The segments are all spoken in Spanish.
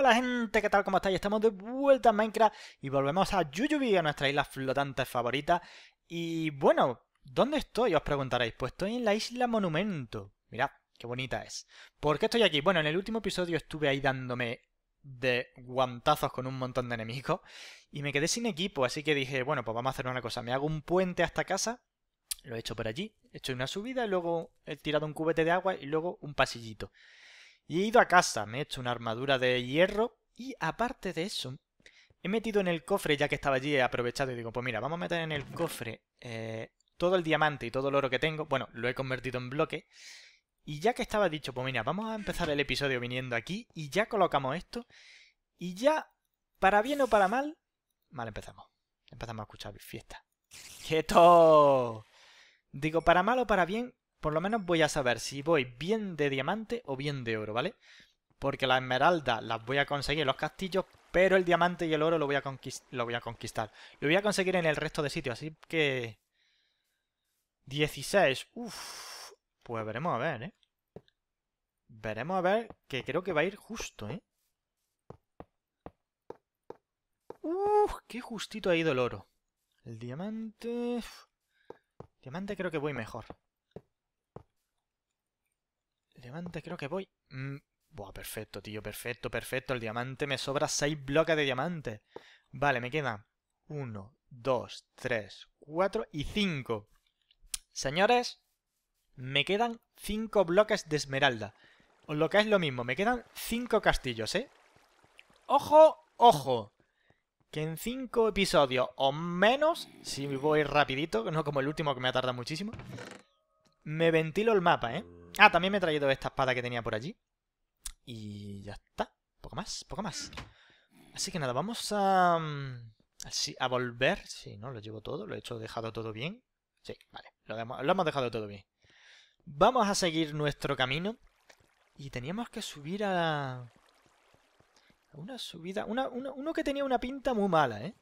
Hola gente, ¿qué tal? ¿Cómo estáis? Estamos de vuelta en Minecraft y volvemos a Yuyubi, a nuestra isla flotante favorita. Y bueno, ¿dónde estoy? Os preguntaréis. Pues estoy en la isla Monumento. Mirad, qué bonita es. ¿Por qué estoy aquí? Bueno, en el último episodio estuve ahí dándome de guantazos con un montón de enemigos y me quedé sin equipo, así que dije, bueno, pues vamos a hacer una cosa. Me hago un puente hasta casa, lo he hecho por allí, he hecho una subida luego he tirado un cubete de agua y luego un pasillito. Y he ido a casa, me he hecho una armadura de hierro y aparte de eso, he metido en el cofre, ya que estaba allí, he aprovechado y digo, pues mira, vamos a meter en el cofre eh, todo el diamante y todo el oro que tengo. Bueno, lo he convertido en bloque. Y ya que estaba dicho, pues mira, vamos a empezar el episodio viniendo aquí y ya colocamos esto. Y ya, para bien o para mal, mal empezamos. Empezamos a escuchar fiesta. ¡Quieto! Digo, para mal o para bien, por lo menos voy a saber si voy bien de diamante o bien de oro, ¿vale? Porque la esmeralda las voy a conseguir en los castillos, pero el diamante y el oro lo voy a, lo voy a conquistar. Lo voy a conseguir en el resto de sitios, así que... 16. Uf. Pues veremos a ver, ¿eh? Veremos a ver, que creo que va a ir justo, ¿eh? Uf, qué justito ha ido el oro. El diamante... Diamante creo que voy mejor. Diamante creo que voy... Mm, buah, perfecto, tío, perfecto, perfecto. El diamante me sobra 6 bloques de diamante. Vale, me quedan 1, 2, 3, 4 y 5. Señores, me quedan 5 bloques de esmeralda. O lo que es lo mismo, me quedan 5 castillos, ¿eh? ¡Ojo! ¡Ojo! Que en 5 episodios o menos, si voy rapidito, no como el último que me ha tardado muchísimo, me ventilo el mapa, ¿eh? Ah, también me he traído esta espada que tenía por allí. Y ya está. Poco más, poco más. Así que nada, vamos a... Mm, a volver. Sí, ¿no? Lo llevo todo. Lo he hecho, dejado todo bien. Sí, vale. Lo hemos, dejado todo bien. Vamos a seguir nuestro camino. Y teníamos que subir a... Una subida... Una, uno que tenía una pinta muy mala, ¿eh?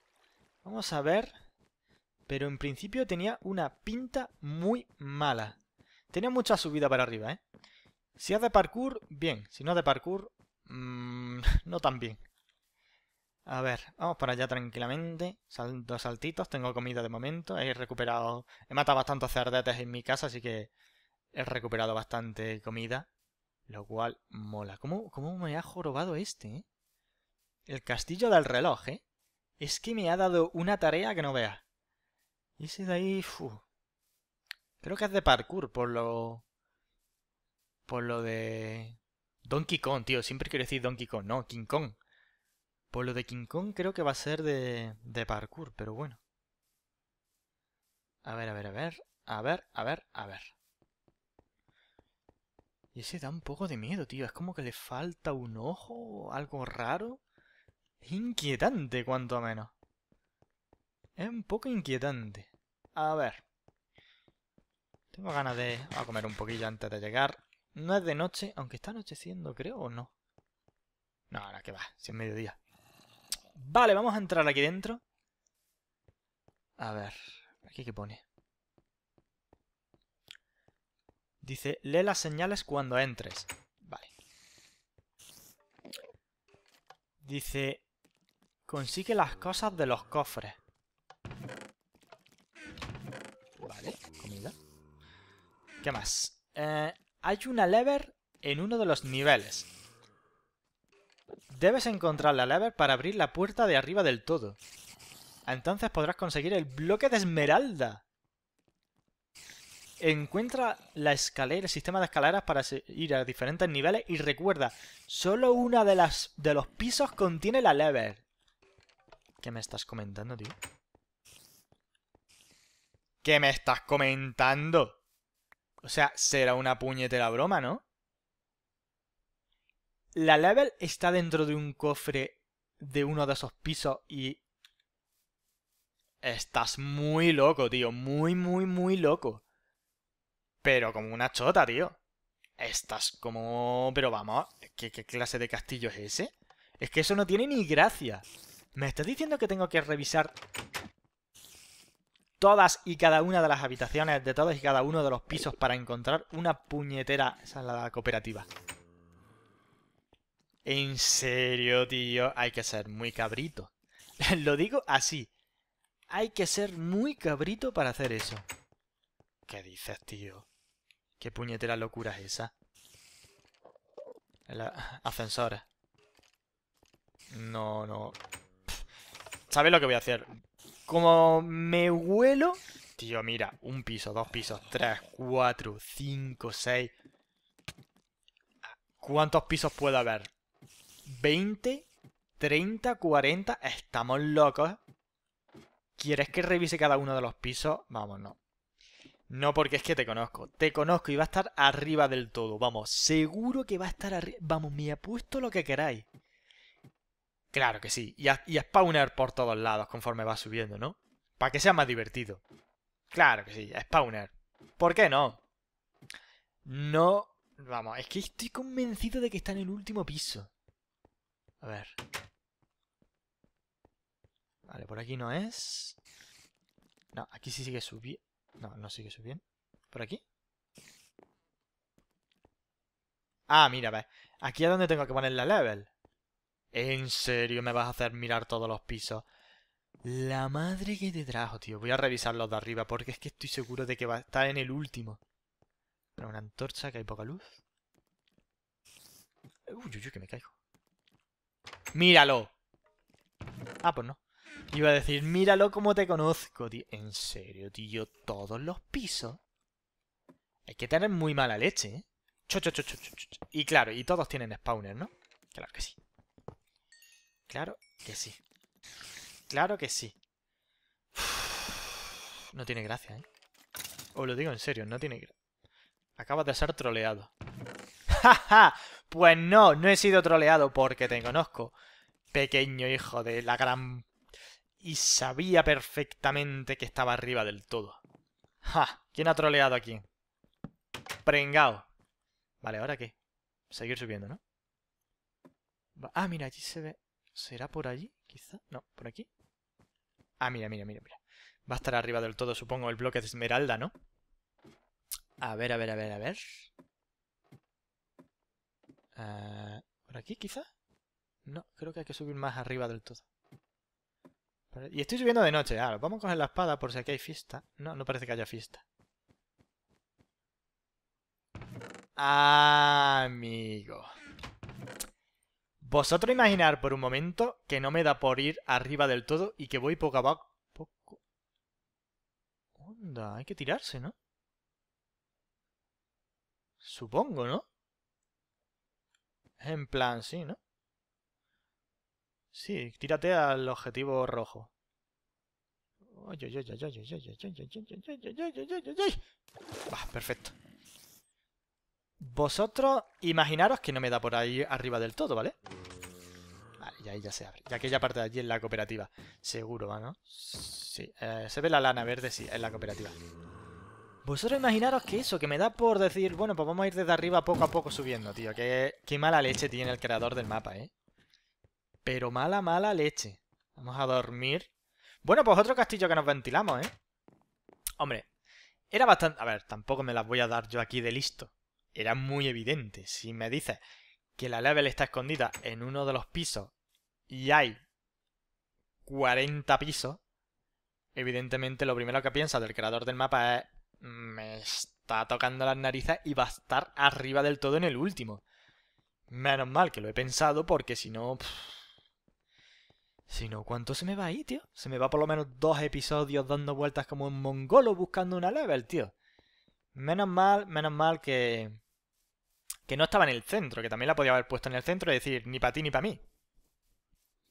Vamos a ver... Pero en principio tenía una pinta muy mala. Tenía mucha subida para arriba, ¿eh? Si es de parkour, bien. Si no es de parkour, mmm, no tan bien. A ver, vamos para allá tranquilamente. dos saltitos, tengo comida de momento. He recuperado... He matado bastantes cerdetes en mi casa, así que he recuperado bastante comida. Lo cual mola. ¿Cómo, cómo me ha jorobado este, eh? El castillo del reloj, ¿eh? Es que me ha dado una tarea que no vea. Y ese de ahí... Creo que es de parkour, por lo... Por lo de... Donkey Kong, tío. Siempre quiero decir Donkey Kong. No, King Kong. Por lo de King Kong creo que va a ser de, de parkour, pero bueno. A ver, a ver, a ver. A ver, a ver, a ver. Y ese da un poco de miedo, tío. Es como que le falta un ojo algo raro. Es inquietante, cuanto menos. Es un poco inquietante. A ver. Tengo ganas de... a comer un poquillo antes de llegar. No es de noche, aunque está anocheciendo, creo, ¿o no? No, ahora que va, si es mediodía. Vale, vamos a entrar aquí dentro. A ver, aquí qué pone. Dice, lee las señales cuando entres. Vale. Dice, consigue las cosas de los cofres. ¿Qué más? Eh, hay una lever en uno de los niveles. Debes encontrar la lever para abrir la puerta de arriba del todo. Entonces podrás conseguir el bloque de esmeralda. Encuentra la escalera, el sistema de escaleras para ir a diferentes niveles y recuerda, solo una de las de los pisos contiene la lever. ¿Qué me estás comentando, tío? ¿Qué me estás comentando? O sea, será una puñetera broma, ¿no? La level está dentro de un cofre de uno de esos pisos y... Estás muy loco, tío. Muy, muy, muy loco. Pero como una chota, tío. Estás como... Pero vamos, ¿qué, ¿qué, clase de castillo es ese? Es que eso no tiene ni gracia. ¿Me estás diciendo que tengo que revisar todas y cada una de las habitaciones de todos y cada uno de los pisos para encontrar una puñetera... Esa es la cooperativa. En serio, tío, hay que ser muy cabrito. Lo digo así. Hay que ser muy cabrito para hacer eso. ¿Qué dices, tío? ¿Qué puñetera locura es esa? Ascensores. No, no. ¿Sabes lo que voy a hacer? Como me huelo... Tío, mira, un piso, dos pisos, tres, cuatro, cinco, seis... ¿Cuántos pisos puede haber? ¿20? ¿30? ¿40? Estamos locos. ¿Quieres que revise cada uno de los pisos? Vamos, no. No, porque es que te conozco. Te conozco y va a estar arriba del todo. Vamos, seguro que va a estar arriba. Vamos, me apuesto lo que queráis. Claro que sí. Y a, spawner por todos lados conforme va subiendo, ¿no? Para que sea más divertido. Claro que sí, a spawner. ¿Por qué no? No Vamos, es que estoy convencido de que está en el último piso. A ver. Vale, por aquí no es. No, aquí sí sigue subiendo. No, no sigue subiendo. ¿Por aquí? Ah, mira, ve. Aquí es donde tengo que poner la level. ¿En serio me vas a hacer mirar todos los pisos? La madre que te trajo, tío. Voy a revisar los de arriba porque es que estoy seguro de que va a estar en el último una antorcha que hay poca luz. Uy, uy, uy, que me caigo. ¡Míralo! Ah, pues no. Iba a decir, míralo como te conozco, tío. En serio, tío, todos los pisos. Hay que tener muy mala leche, ¿eh? Cho. Y claro, y todos tienen spawner, ¿no? Claro que sí. Claro que sí. Claro que sí. no tiene gracia, ¿eh? Os lo digo en serio, no tiene gracia. Acabas de ser troleado. ¡Ja, Pues no, no he sido troleado porque te conozco. Pequeño hijo de la gran... Y sabía perfectamente que estaba arriba del todo. ¡Ja! ¿Quién ha troleado aquí? Prengao. Vale, ¿ahora qué? Seguir subiendo, ¿no? Ah, mira, allí se ve... ¿Será por allí? Quizá. No, ¿por aquí? Ah, mira, mira, mira, mira. Va a estar arriba del todo, supongo, el bloque de esmeralda, ¿no? A ver, a ver, a ver, a ver. Ah, ¿Por aquí quizá? No, creo que hay que subir más arriba del todo. Y estoy subiendo de noche. Ahora, vamos a coger la espada por si aquí hay fiesta. No, no parece que haya fiesta. Amigo. Vosotros imaginar por un momento que no me da por ir arriba del todo y que voy poco a poco. Poco. Onda, hay que tirarse, ¿no? Supongo, ¿no? En plan, sí, ¿no? Sí, tírate al objetivo rojo. perfecto. Vosotros imaginaros que no me da por ahí arriba del todo, ¿vale? Vale, ya ahí ya se abre. Ya aquella parte de allí en la cooperativa. Seguro, ¿no? Sí. se ve la lana verde, sí, en la cooperativa. Vosotros imaginaros que eso, que me da por decir, bueno, pues vamos a ir desde arriba poco a poco subiendo, tío. Qué, qué mala leche tiene el creador del mapa, ¿eh? Pero mala, mala leche. Vamos a dormir. Bueno, pues otro castillo que nos ventilamos, ¿eh? Hombre, era bastante... A ver, tampoco me las voy a dar yo aquí de listo. Era muy evidente. Si me dices que la level está escondida en uno de los pisos y hay 40 pisos, evidentemente lo primero que piensa del creador del mapa es me está tocando las narices y va a estar arriba del todo en el último. Menos mal que lo he pensado porque si no... Si no, ¿cuánto se me va ahí, tío? Se me va por lo menos dos episodios dando vueltas como un mongolo buscando una level, tío. Menos mal, menos mal que... Que no estaba en el centro, que también la podía haber puesto en el centro y decir ni para ti ni para mí.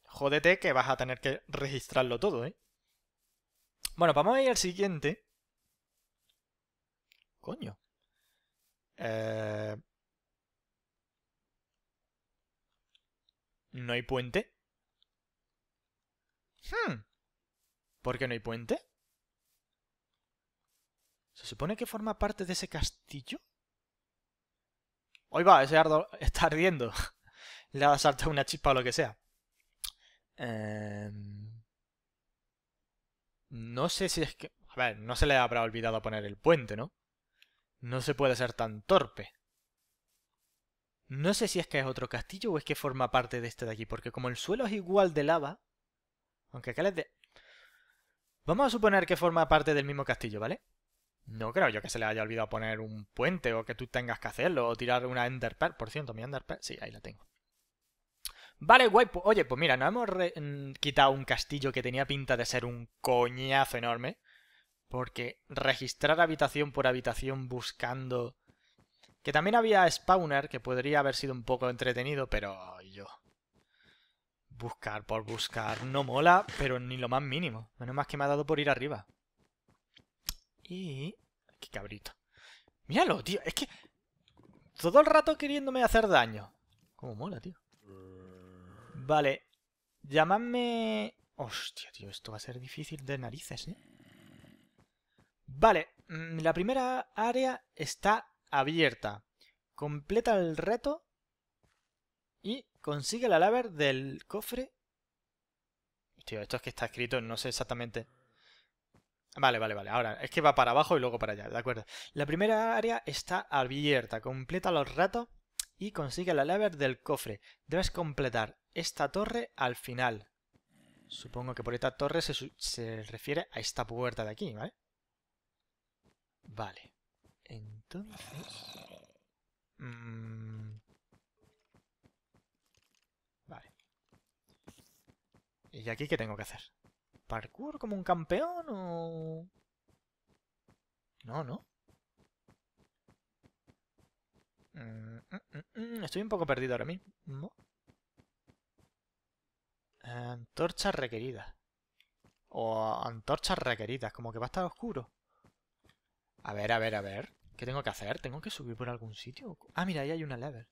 Jódete que vas a tener que registrarlo todo, ¿eh? Bueno, vamos a ir al siguiente. Coño. Eh... ¿No hay puente? Hmm. ¿Por qué no hay puente? ¿Se supone que forma parte de ese castillo? Hoy va, ese ardo está ardiendo. Le ha saltado una chispa o lo que sea. Em, no sé si es que... A ver, no se le habrá olvidado poner el puente, ¿no? No se puede ser tan torpe. No sé si es que es otro castillo o es que forma parte de este de aquí, porque como el suelo es igual de lava, aunque acá les de... Vamos a suponer que forma parte del mismo castillo, ¿vale? No creo yo que se le haya olvidado poner un puente o que tú tengas que hacerlo o tirar una Ender Por cierto, mi Ender sí, ahí la tengo. Vale, guay. Pues, oye, pues mira, nos hemos mm, quitado un castillo que tenía pinta de ser un coñazo enorme. Porque registrar habitación por habitación buscando que también había spawner, que podría haber sido un poco entretenido, pero yo... Buscar por buscar no mola, pero ni lo más mínimo. Menos más que me ha dado por ir arriba. Y... Qué cabrito. Míralo, tío. Es que... Todo el rato queriéndome hacer daño. Cómo mola, tío. Vale. Llamadme... Hostia, tío. Esto va a ser difícil de narices, ¿eh? Vale. Mm, la primera área está abierta. Completa el reto y consigue la lever del cofre. Tío, esto es que está escrito, no sé exactamente. Vale, vale, vale. Ahora, es que va para abajo y luego para allá, de acuerdo. La primera área está abierta. Completa los retos y consigue la lever del cofre. Debes completar esta torre al final. Supongo que por esta torre se, se refiere a esta puerta de aquí, ¿vale? Vale. Entonces... Mm. Vale. ¿Y aquí qué tengo que hacer? ¿Parkour como un campeón o...? No, no. Mm, mm, estoy un poco perdido ahora mismo. Antorchas requeridas. O antorchas requeridas, como que va a estar oscuro. A ver, a ver, a ver. ¿Qué tengo que hacer? ¿Tengo que subir por algún sitio? Ah, mira, ahí hay una level.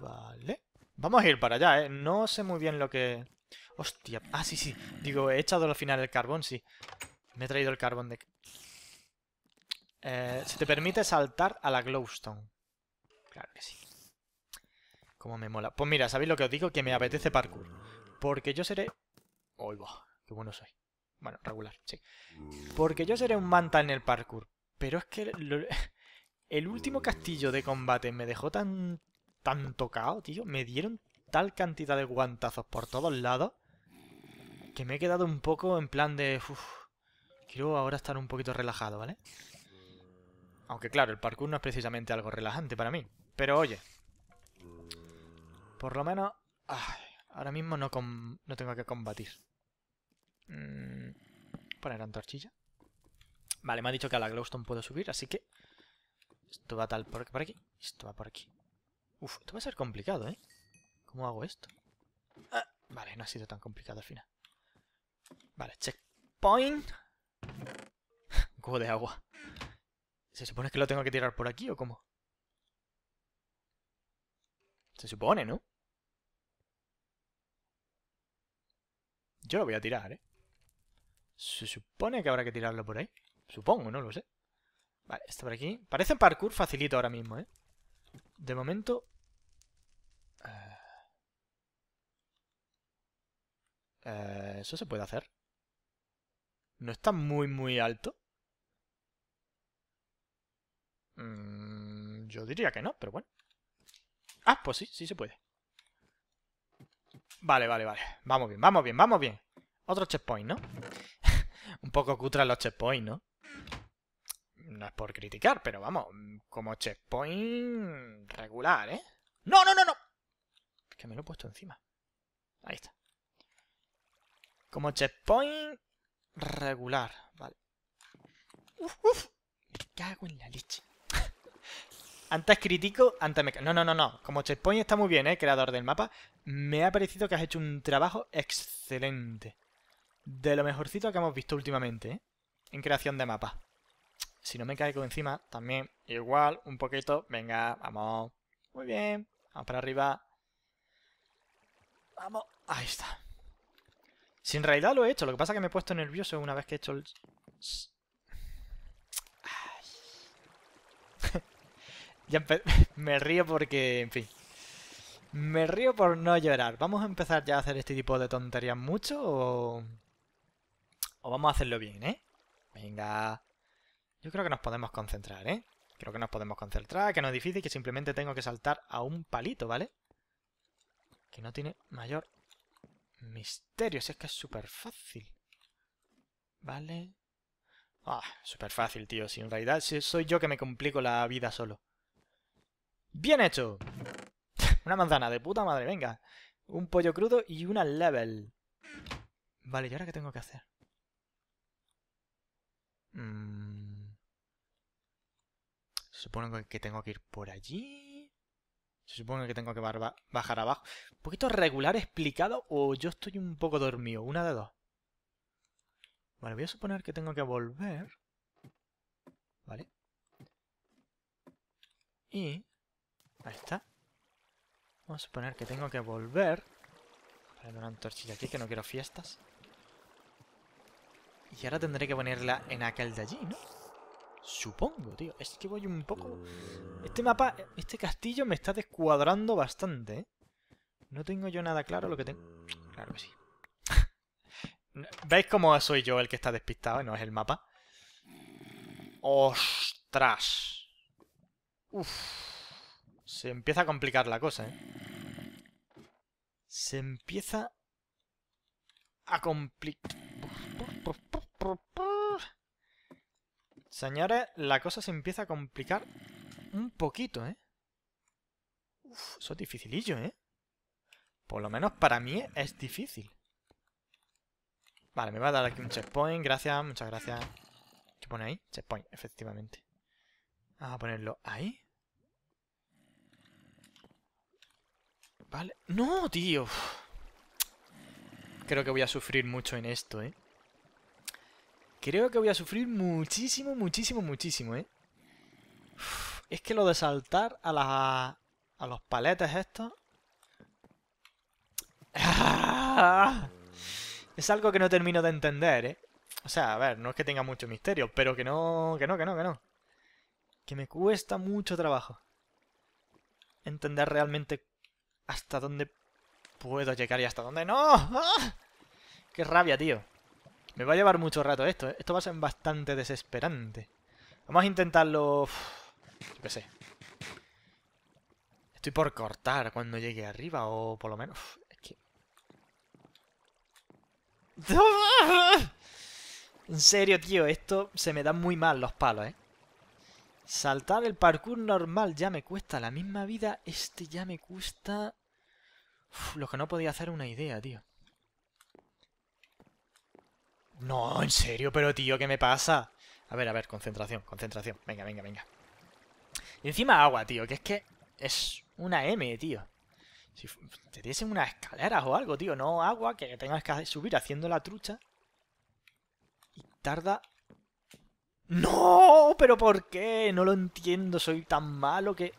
Vale. Vamos a ir para allá, ¿eh? No sé muy bien lo que... Hostia. Ah, sí, sí. Digo, he echado al final el carbón, sí. Me he traído el carbón de... Eh, se te permite saltar a la glowstone. Claro que sí. Como me mola. Pues mira, ¿sabéis lo que os digo? Que me apetece parkour. Porque yo seré... ¡Uy, va! ¡Qué bueno soy! Bueno, regular, sí. Porque yo seré un manta en el parkour. Pero es que el último castillo de combate me dejó tan, tan tocado, tío. Me dieron tal cantidad de guantazos por todos lados que me he quedado un poco en plan de... quiero ahora estar un poquito relajado, ¿vale? Aunque claro, el parkour no es precisamente algo relajante para mí. Pero oye, por lo menos... ahora mismo no, no tengo que combatir. Mm, poner antorchilla. Vale, me ha dicho que a la glowstone puedo subir, así que... Esto va tal por, por aquí. Esto va por aquí. Uf, esto va a ser complicado, ¿eh? ¿Cómo hago esto? Ah, vale, no ha sido tan complicado al final. Vale, checkpoint. Un cubo de agua. ¿Se supone que lo tengo que tirar por aquí o cómo? Se supone, ¿no? Yo lo voy a tirar, ¿eh? Se supone que habrá que tirarlo por ahí. Supongo, no lo sé. Vale, está por aquí. Parece parkour facilito ahora mismo, ¿eh? De momento... eh, Eso se puede hacer. No está muy, muy alto. Mm, yo diría que no, pero bueno. Ah, pues sí, sí se puede. Vale, vale, vale. Vamos bien, vamos bien, vamos bien. Otro checkpoint, ¿no? Un poco cutra los checkpoints, ¿no? No es por criticar, pero vamos, como checkpoint regular, ¿eh? ¡No, no, no, no! Es que me lo he puesto encima. Ahí está. Como checkpoint regular, vale. Uf, uf. Me cago en la leche. Antes critico, antes me... No, no, no, no. Como checkpoint está muy bien, ¿eh? Creador del mapa. Me ha parecido que has hecho un trabajo excelente. De lo mejorcito que hemos visto últimamente, ¿eh? En creación de mapa. Si no me caigo encima, también igual, un poquito. Venga, vamos. Muy bien. Vamos para arriba. Vamos. Ahí está. Si en realidad lo he hecho, lo que pasa es que me he puesto nervioso una vez que he hecho el... Ya me río porque, en fin. Me río por no llorar. ¿Vamos a empezar ya a hacer este tipo de tonterías mucho o... O vamos a hacerlo bien, ¿eh? Venga. Yo creo que nos podemos concentrar, ¿eh? Creo que nos podemos concentrar, que no es difícil, que simplemente tengo que saltar a un palito, ¿vale? Que no tiene mayor misterio, si es que es súper fácil. Vale. Ah, súper fácil, tío. Si en realidad soy yo que me complico la vida solo. ¡Bien hecho! una manzana de puta madre, venga. Un pollo crudo y una level. Vale, ¿y ahora qué tengo que hacer? Mm. Se supone que tengo que ir por allí. Se supone que tengo que bajar abajo. Un poquito regular explicado o yo estoy un poco dormido. Una de dos. Vale, voy a suponer que tengo que volver. Vale. Y... Ahí está. Vamos a suponer que tengo que volver. Poner una antorchilla aquí, que no quiero fiestas. Y ahora tendré que ponerla en aquel de allí, ¿no? Supongo, tío. Es que voy un poco... Este mapa, este castillo me está descuadrando bastante, ¿eh? No tengo yo nada claro lo que tengo... Claro que sí. ¿Veis cómo soy yo el que está despistado y no es el mapa? ¡Ostras! Uf. Se empieza a complicar la cosa, ¿eh? Se empieza a complicar... Señores, la cosa se empieza a complicar un poquito, ¿eh? Uf, eso es dificilillo, ¿eh? Por lo menos para mí es difícil. Vale, me va a dar aquí un checkpoint. Gracias, muchas gracias. ¿Qué pone ahí? Checkpoint, efectivamente. Vamos a ponerlo ahí. Vale. ¡No, tío! Creo que voy a sufrir mucho en esto, ¿eh? Creo que voy a sufrir muchísimo, muchísimo, muchísimo, ¿eh? es que lo de saltar a, la, a los paletes estos... Es algo que no termino de entender, ¿eh? O sea, a ver, no es que tenga mucho misterio, pero que no, que no, que no, que no. Que me cuesta mucho trabajo. Entender realmente hasta dónde puedo llegar y hasta dónde no. ¡Ah! ¡Qué rabia, tío! Me va a llevar mucho rato esto, ¿eh? Esto va a ser bastante desesperante. Vamos a intentarlo... Yo qué sé. Estoy por cortar cuando llegue arriba, o por lo menos... es que... En serio, tío, esto se me dan muy mal los palos, ¿eh? Saltar el parkour normal ya me cuesta la misma vida. Este ya me cuesta... lo que no podía hacer una idea, tío. No, en serio, pero tío, ¿qué me pasa? A ver, a ver, concentración, concentración. Venga, venga, venga. Y encima agua, tío, que es que es una M, tío. Si te diesen unas escaleras o algo, tío, no agua, que tengas que subir haciendo la trucha. Y tarda... ¡No! ¿Pero por qué? No lo entiendo, soy tan malo que...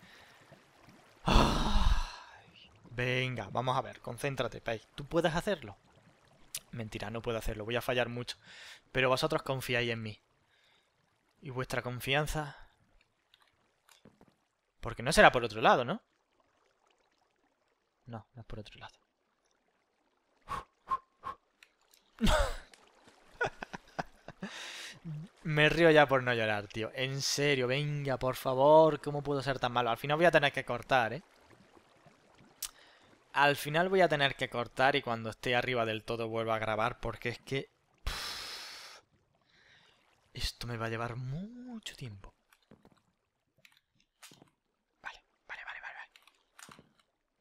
Venga, vamos a ver, concéntrate, Pei. ¿Tú puedes hacerlo? Mentira, no puedo hacerlo, voy a fallar mucho. Pero vosotros confiáis en mí. Y vuestra confianza... Porque no será por otro lado, ¿no? No, no es por otro lado. Me río ya por no llorar, tío. En serio, venga, por favor. ¿Cómo puedo ser tan malo? Al final voy a tener que cortar, ¿eh? Al final voy a tener que cortar y cuando esté arriba del todo vuelvo a grabar porque es que... esto me va a llevar mucho tiempo. Vale, vale, vale, vale,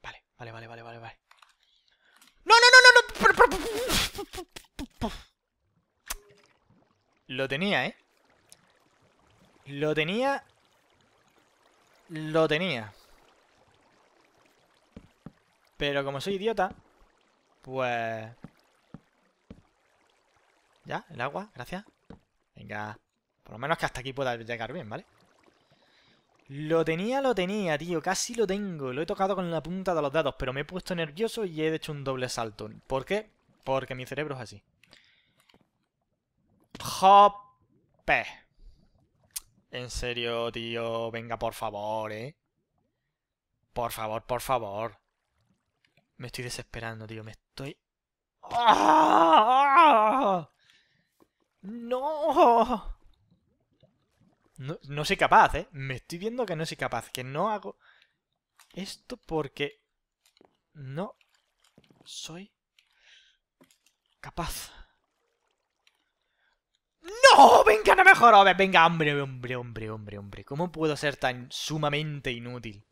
vale. Vale, vale, vale, vale, vale, ¡No, no, no, no! no! Lo tenía, ¿eh? Lo tenía... Lo tenía. Pero como soy idiota, pues... Ya, el agua, gracias. Venga, por lo menos que hasta aquí pueda llegar bien, ¿vale? Lo tenía, lo tenía, tío. Casi lo tengo. Lo he tocado con la punta de los dedos, pero me he puesto nervioso y he hecho un doble salto. ¿Por qué? Porque mi cerebro es así. Jope. En serio, tío. Venga, por favor, ¿eh? Por favor, por favor. Me estoy desesperando, tío. Me estoy... ¡No! No, soy capaz, ¿eh? Me estoy viendo que no soy capaz. Que no hago esto porque no soy capaz. ¡No! ¡Venga, no mejor! Venga, hombre, hombre, hombre, hombre, hombre. ¿Cómo puedo ser tan sumamente inútil?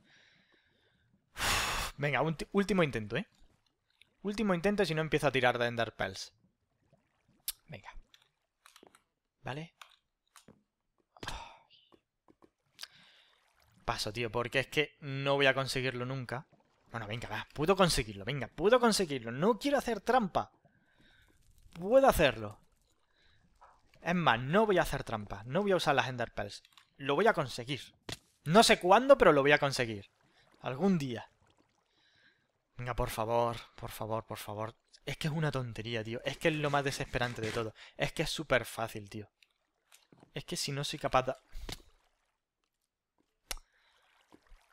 Venga, último intento, ¿eh? Último intento si no empiezo a tirar de Ender Pearls. Venga. ¿Vale? Paso, tío, porque es que no voy a conseguirlo nunca. Bueno, venga, va. Puedo conseguirlo, venga. Puedo conseguirlo. No quiero hacer trampa. Puedo hacerlo. Es más, no voy a hacer trampa. No voy a usar las Ender Pearls. Lo voy a conseguir. No sé cuándo, pero lo voy a conseguir. Algún día. Venga, por favor, por favor, por favor. Es que es una tontería, tío. Es que es lo más desesperante de todo. Es que es súper fácil, tío. Es que si no soy capaz de...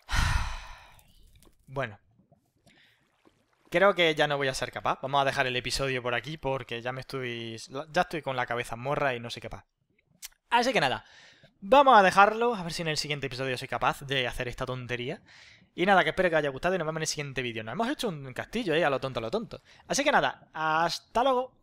Bueno. Creo que ya no voy a ser capaz. Vamos a dejar el episodio por aquí porque ya me estoy... Ya estoy con la cabeza morra y no soy capaz. Así que nada. Vamos a dejarlo. A ver si en el siguiente episodio soy capaz de hacer esta tontería. Y nada, que espero que os haya gustado y nos vemos en el siguiente vídeo. Nos hemos hecho un castillo, eh, a lo tonto, a lo tonto. Así que nada, hasta luego.